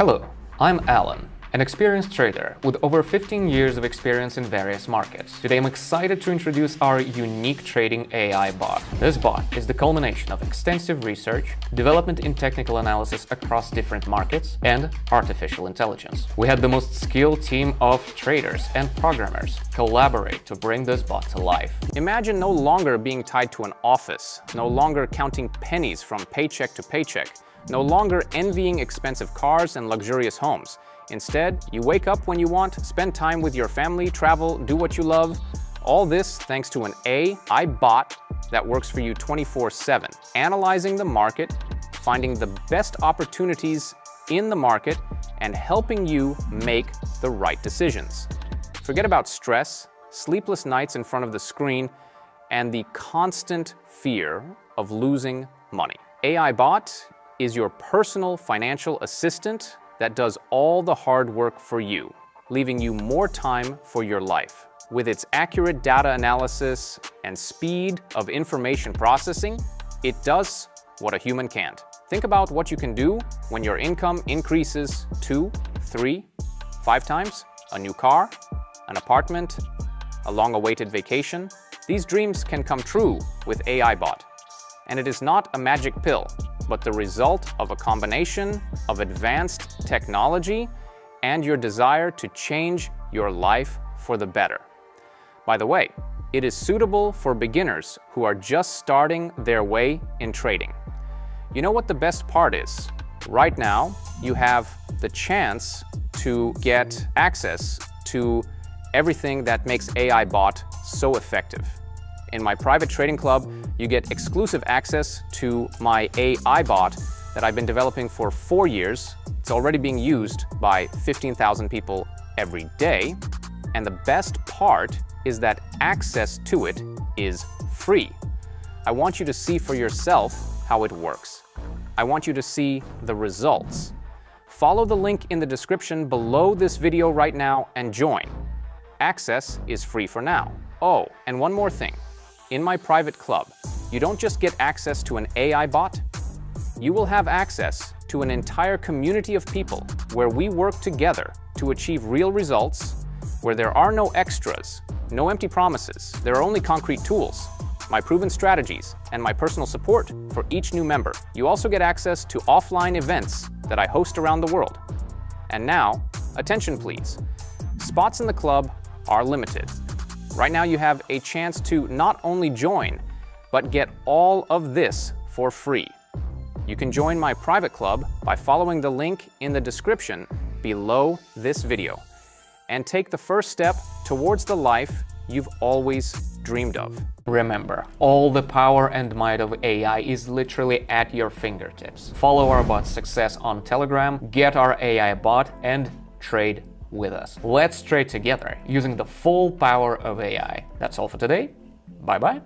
Hello, I'm Alan, an experienced trader with over 15 years of experience in various markets. Today I'm excited to introduce our unique trading AI bot. This bot is the culmination of extensive research, development in technical analysis across different markets, and artificial intelligence. We had the most skilled team of traders and programmers collaborate to bring this bot to life. Imagine no longer being tied to an office, no longer counting pennies from paycheck to paycheck, no longer envying expensive cars and luxurious homes. Instead, you wake up when you want, spend time with your family, travel, do what you love. All this thanks to an AI bot that works for you 24-7, analyzing the market, finding the best opportunities in the market, and helping you make the right decisions. Forget about stress, sleepless nights in front of the screen, and the constant fear of losing money. AI Bot is your personal financial assistant that does all the hard work for you, leaving you more time for your life. With its accurate data analysis and speed of information processing, it does what a human can't. Think about what you can do when your income increases two, three, five times, a new car, an apartment, a long-awaited vacation. These dreams can come true with AI Bot. And it is not a magic pill but the result of a combination of advanced technology and your desire to change your life for the better. By the way, it is suitable for beginners who are just starting their way in trading. You know what the best part is? Right now, you have the chance to get access to everything that makes AI Bot so effective. In my private trading club, you get exclusive access to my AI bot that I've been developing for four years. It's already being used by 15,000 people every day. And the best part is that access to it is free. I want you to see for yourself how it works. I want you to see the results. Follow the link in the description below this video right now and join. Access is free for now. Oh, and one more thing. In my private club, you don't just get access to an AI bot, you will have access to an entire community of people where we work together to achieve real results, where there are no extras, no empty promises, there are only concrete tools, my proven strategies, and my personal support for each new member. You also get access to offline events that I host around the world. And now, attention please. Spots in the club are limited, Right now you have a chance to not only join, but get all of this for free. You can join my private club by following the link in the description below this video and take the first step towards the life you've always dreamed of. Remember, all the power and might of AI is literally at your fingertips. Follow our bot success on Telegram, get our AI bot, and trade with us. Let's trade together using the full power of AI. That's all for today. Bye bye.